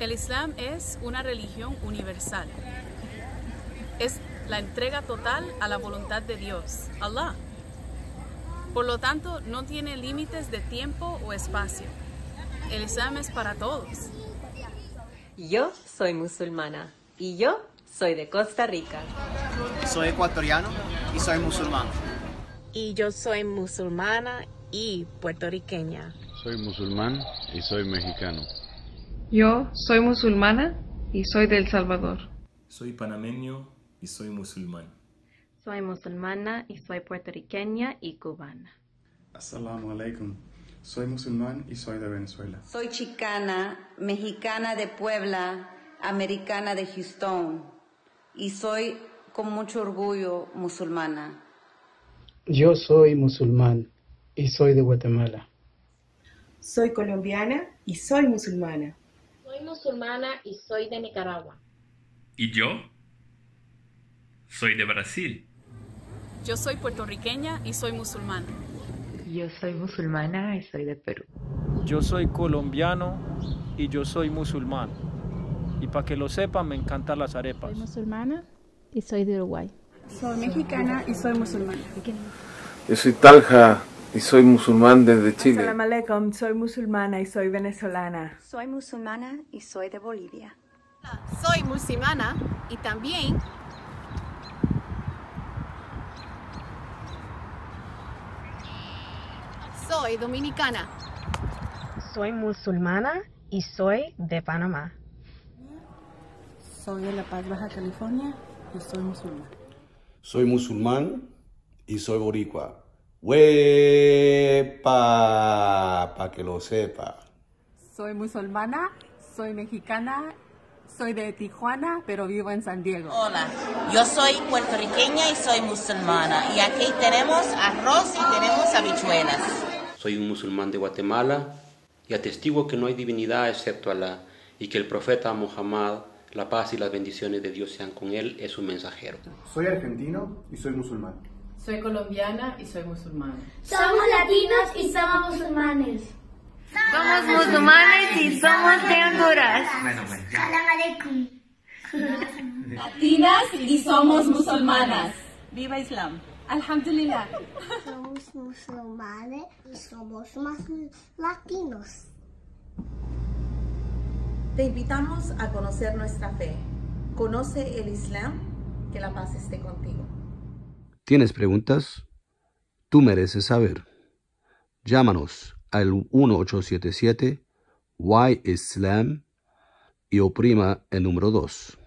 El Islam es una religión universal. Es la entrega total a la voluntad de Dios, Allah. Por lo tanto, no tiene límites de tiempo o espacio. El Islam es para todos. Yo soy musulmana y yo soy de Costa Rica. Soy ecuatoriano y soy musulmán. Y yo soy musulmana y puertorriqueña. Soy musulmán y soy mexicano. Yo soy musulmana y soy de El Salvador. Soy panameño y soy musulmán. Soy musulmana y soy puertorriqueña y cubana. Assalamu alaikum. Soy musulmán y soy de Venezuela. Soy chicana, mexicana de Puebla, americana de Houston y soy con mucho orgullo musulmana. Yo soy musulmán y soy de Guatemala. Soy colombiana y soy musulmana. Soy musulmana y soy de Nicaragua. ¿Y yo? Soy de Brasil. Yo soy puertorriqueña y soy musulmana. Yo soy musulmana y soy de Perú. Yo soy colombiano y yo soy musulmán. Y para que lo sepan, me encantan las arepas. Soy musulmana y soy de Uruguay. Soy mexicana y soy musulmana. Yo soy Talja y soy musulmán desde Chile. Assalamu alaikum, soy musulmana y soy venezolana. Soy musulmana y soy de Bolivia. Soy musulmana y también soy dominicana. Soy musulmana y soy de Panamá. Soy de La Paz, Baja California y soy musulmán. Soy musulmán y soy boricua. ¡Huepa! Para que lo sepa. Soy musulmana, soy mexicana, soy de Tijuana, pero vivo en San Diego. Hola, yo soy puertorriqueña y soy musulmana. Y aquí tenemos arroz y tenemos habichuelas. Soy un musulmán de Guatemala y atestigo que no hay divinidad excepto Alá y que el profeta Muhammad, la paz y las bendiciones de Dios sean con él, es su mensajero. Soy argentino y soy musulmán. Soy colombiana y soy musulmana. Somos latinos y somos musulmanes. Somos musulmanes y somos de Honduras. Salam. Latinas y somos musulmanas. Viva Islam. Alhamdulillah. Somos musulmanes y somos más latinos. Te invitamos a conocer nuestra fe. Conoce el Islam, que la paz esté contigo. ¿Tienes preguntas? Tú mereces saber. Llámanos al 1877 Y Islam y oprima el número 2.